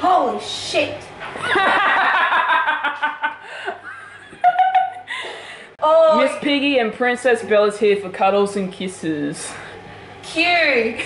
Holy shit. oh, Miss Piggy and Princess Belle is here for cuddles and kisses. cute.